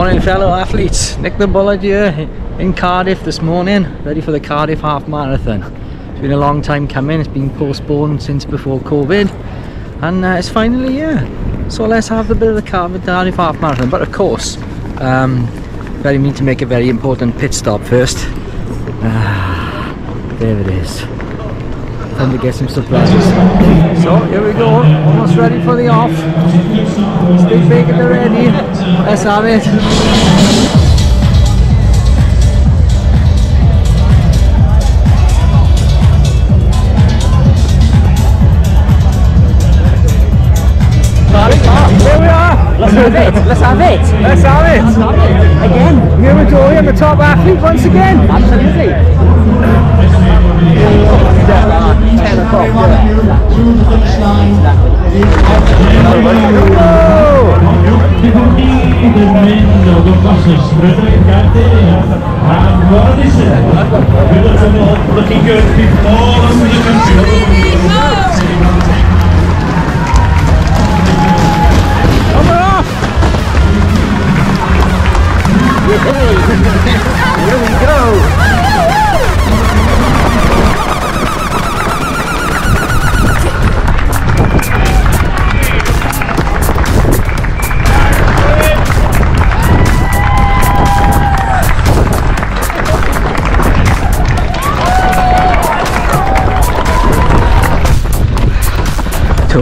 my fellow athletes, Nick the Bullet here in Cardiff this morning, ready for the Cardiff Half Marathon. It's been a long time coming, it's been postponed since before COVID and uh, it's finally here. So let's have a bit of the Cardiff Half Marathon, but of course, um, very need to make a very important pit stop first. Ah, there it is. Time to get some surprises. So here we go, almost ready for the off. Stay big and ready. Let's have it. There we are. Let's have it. Let's have it. Let's have it. Let's have it. Again. Here we go, the top athlete once again. Absolutely. Good, people all over the country.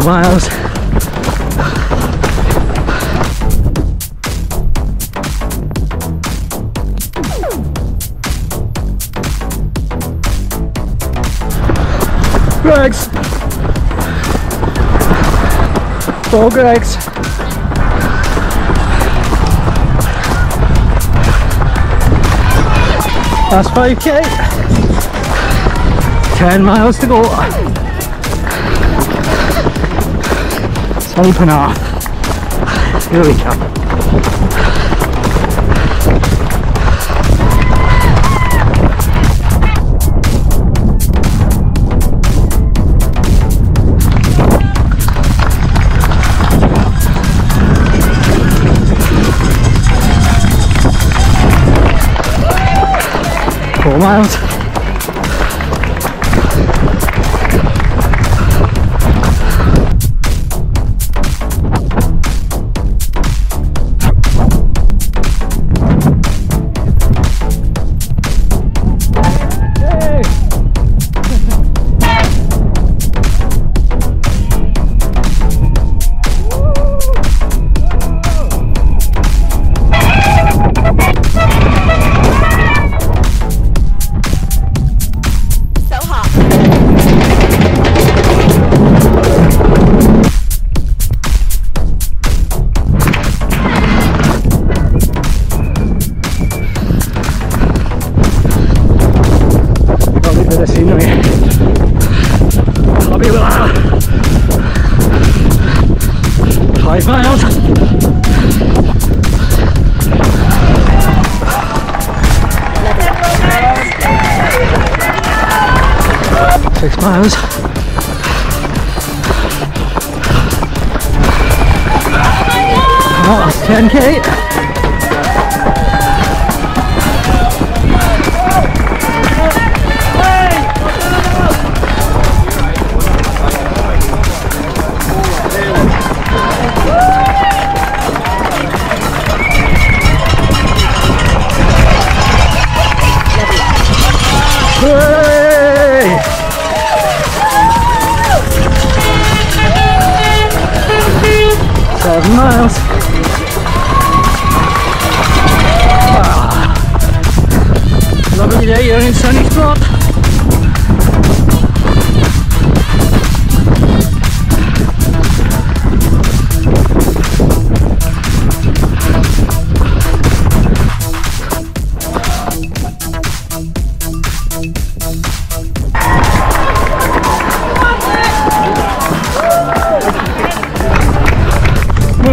Miles. Greggs. Four Greggs. That's 5k. 10 miles to go. Open up. Here we come. Four miles. Six miles. Oh, 10k.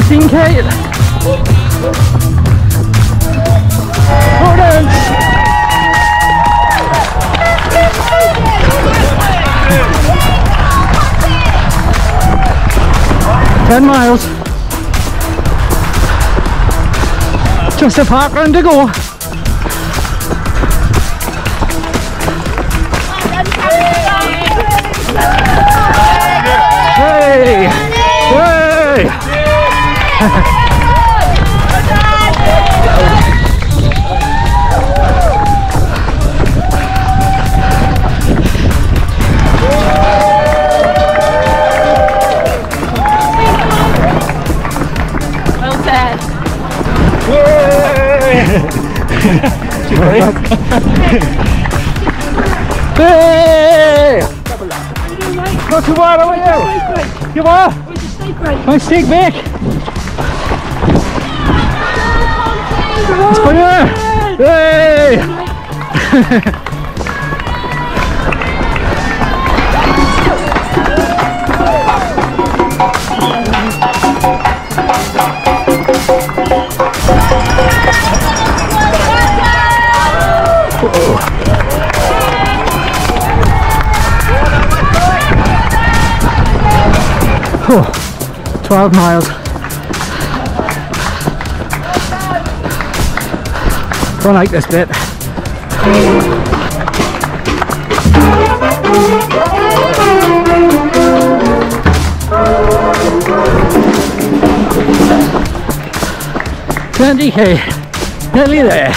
15k! Hold on! Ten miles. Just a park run to go. Hey! Hey! Well said. Hey! Not too how are you? You are? My steak bake. Hey! Oh, 12 miles. Don't like this bit. Twenty K, nearly there.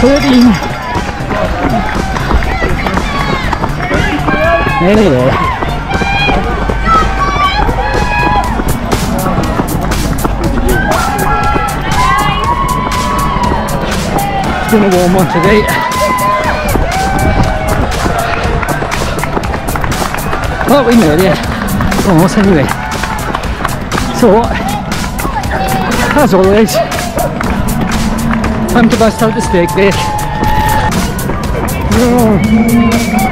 Thirteen. Nearly there. Been a warm one today. Well, we made it. Almost anyway. So, as always, time to bust out the steak bake. Mm.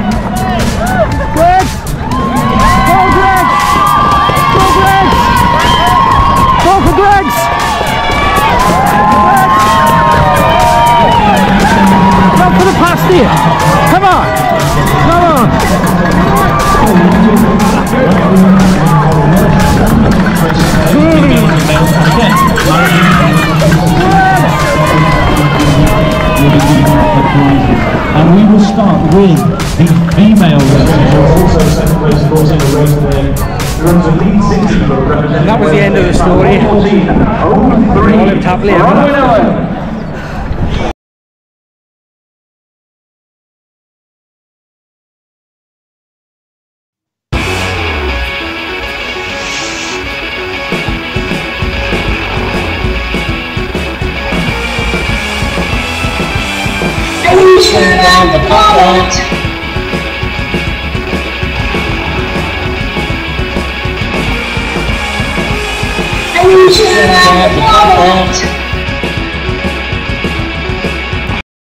All lived happily ever after. Turn down the bullet. Bullet.